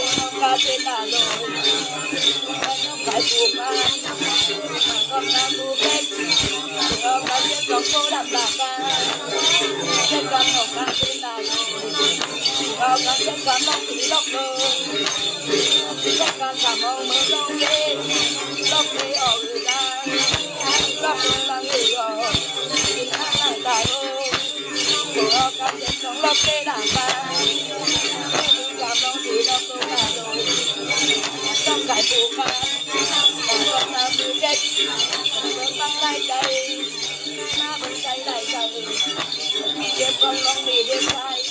ca đốc cửa đường cái Con ca không con mà trên không làm bà ca rồi phải con nam bu kết con cô đạp bà ca trên con một ca trên là rồi ở con trên con mong thì lóc mơ trên con cảm mong mơ đông lên lóc đi ở người ta lóc đi là người ở thì hát lại đại ơi ở cái trên con lóc đi đạp bà cảm ơn thì lóc tôi trong cái phụ pha con nam bu kết con băng lại chạy na băng chạy lại chạy đêm con con đi đêm sai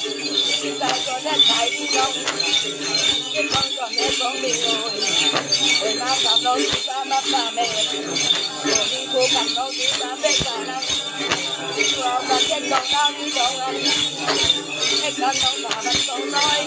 sai cho nên phải đi đông đêm con còn nên con đi rồi rồi na cảm đâu chúng ta bắt bà mẹ rồi đi cô cảm đâu chúng ta biết cả năm rồi cả chết con tao đi đâu anh hết con đâu cả vẫn không nói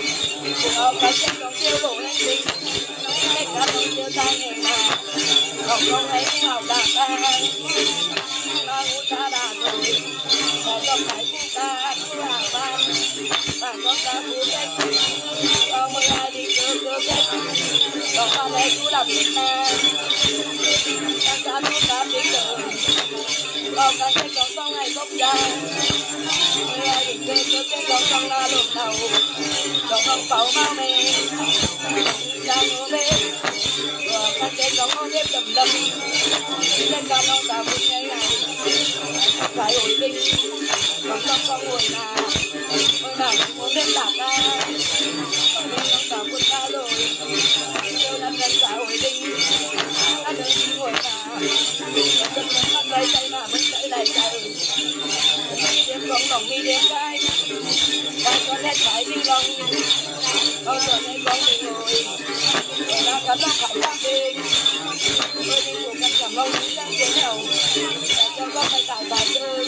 có cái chân nó chưa đủ lên đi nó định nó chưa ta người mà học con thấy học đàn ta ba ngũ ta đàn rồi và con thấy cụ ta chú hàng ban và con ta cứ chết cho mười hai đi cứ cứ chết còn con thấy chú làm việc ta các cha chú ta biết được còn các cha con sau ngày gốc ra cái con con la luộc đầu còn con bảo mau mẹ ta ngủ bên rồi con nếp đầm đầm nên con mong ta vui ngày này phải ổn định còn con con ngồi là ôi nào muốn đến đạp ra còn con ta vui ta rồi kêu là cần xã hội định ta đừng ngồi là chân mình mắt đây chạy mà mình chạy lại chạy đêm con đồng đi đêm cái con phải đi lòng con giờ này con đi ngồi rồi là cả nó phải ra đi. Tôi đi cùng con cầm lông đi ra thế nào cho phải tải bài chơi.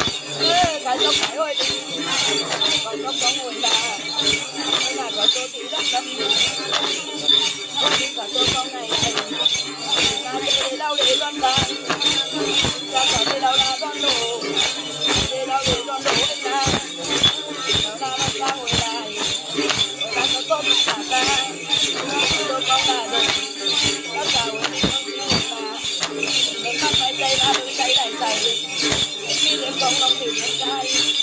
mới đổi có cô cái con đi có còn có ngồi là có chỗ tí lắm cả con này là để đâu để con cả để đâu là con đồ để đâu để con đồ ta đó nó ra ngồi lại rồi là ta tôi con là tất cả đi con phải ra đừng chạy lại chạy khi đến con lòng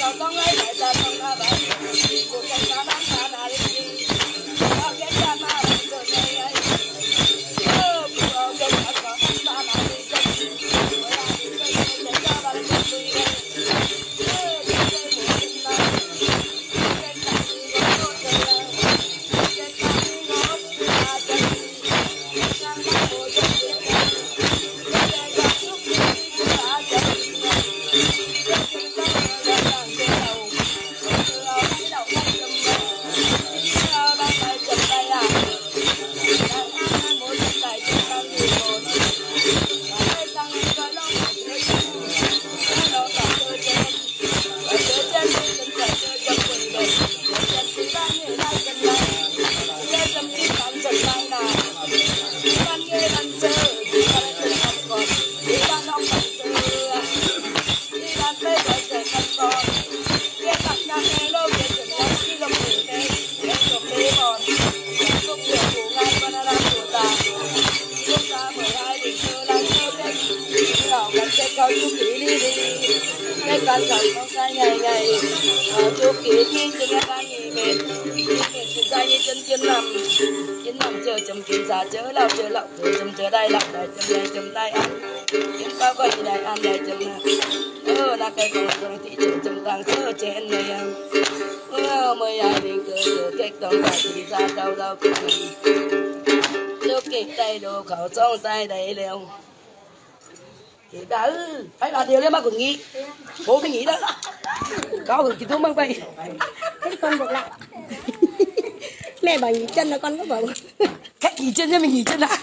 con ngày sau cái con đã phải là điều đấy mà còn nghĩ bố cái nghĩ đó? Có người chỉ tôi mang về Thế con buộc lại. Mẹ bảo nghỉ chân là con có bảo cách nghỉ chân cho mình nghỉ chân à